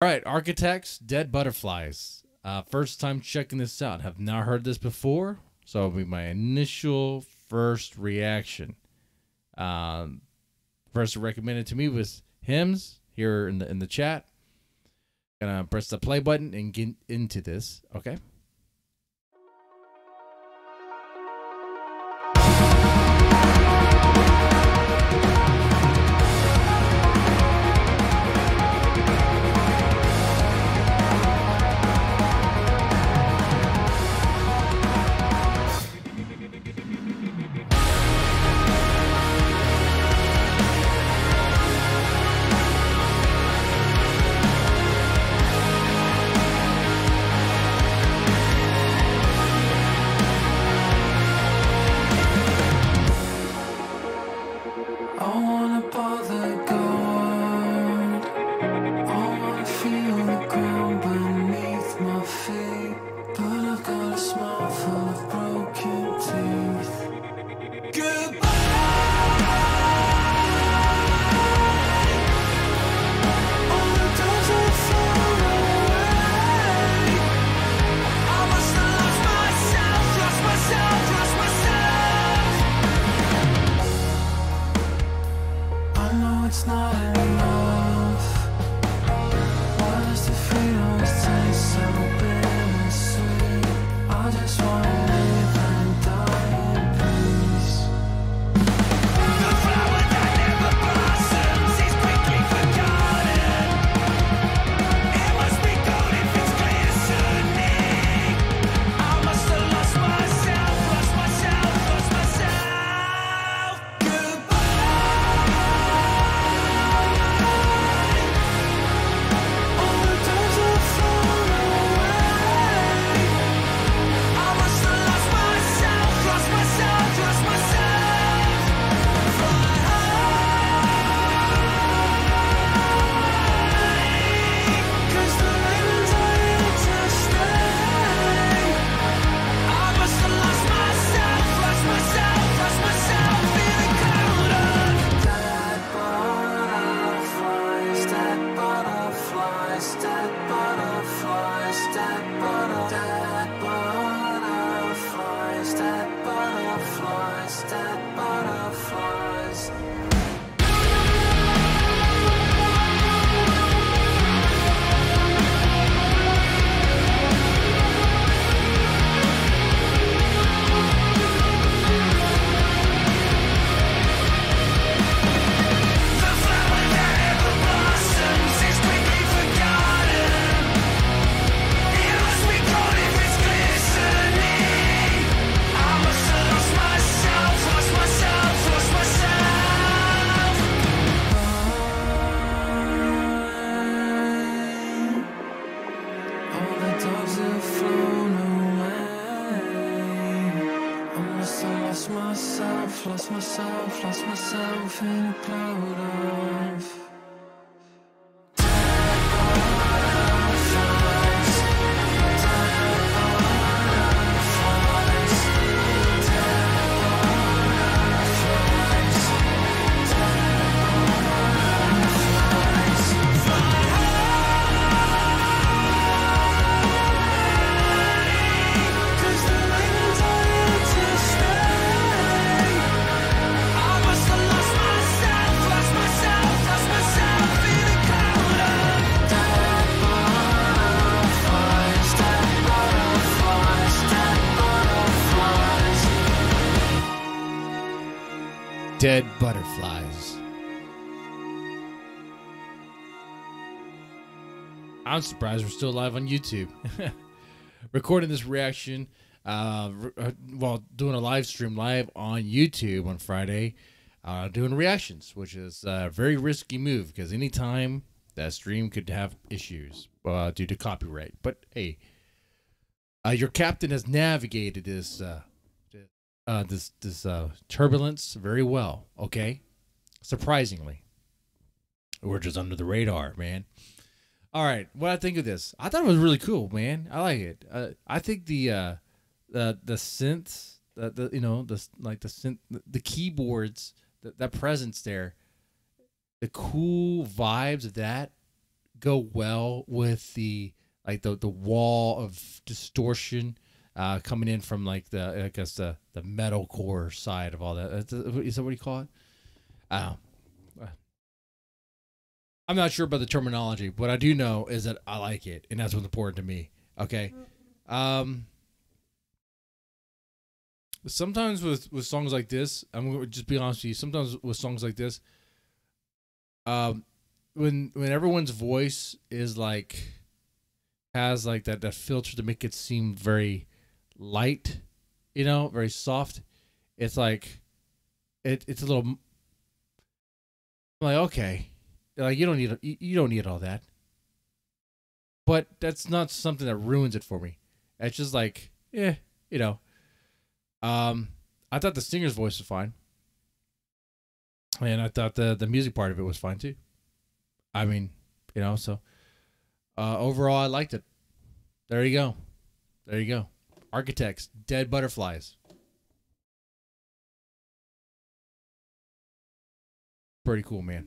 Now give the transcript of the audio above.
All right, Architects, Dead Butterflies. Uh, first time checking this out. Have not heard this before, so it'll be my initial first reaction. Um, person recommended to me was Hymns here in the in the chat. Gonna press the play button and get into this. Okay. Myself, lost myself, lost myself in a cloud of. Dead Butterflies. I'm surprised we're still live on YouTube. Recording this reaction uh, uh, while doing a live stream live on YouTube on Friday, uh, doing reactions, which is a very risky move because anytime that stream could have issues uh, due to copyright. But hey, uh, your captain has navigated this uh, this this uh, turbulence very well. Okay, surprisingly, we're just under the radar, man. All right, what I think of this? I thought it was really cool, man. I like it. Uh, I think the uh, the the synths, the, the you know the like the synth, the keyboards, that that presence there, the cool vibes of that go well with the like the the wall of distortion uh, coming in from like the I guess the the metalcore side of all that. Is that what you call it? I I'm not sure about the terminology. What I do know is that I like it, and that's what's important to me. Okay. Um. Sometimes with with songs like this, I'm gonna just be honest with you. Sometimes with songs like this, um, when when everyone's voice is like has like that that filter to make it seem very light, you know, very soft. It's like it it's a little I'm like okay, like you don't need you don't need all that. But that's not something that ruins it for me. It's just like, yeah, you know. Um, I thought the singer's voice was fine, and I thought the the music part of it was fine too. I mean, you know, so uh, overall, I liked it. There you go. There you go. Architects, Dead Butterflies. Pretty cool, man.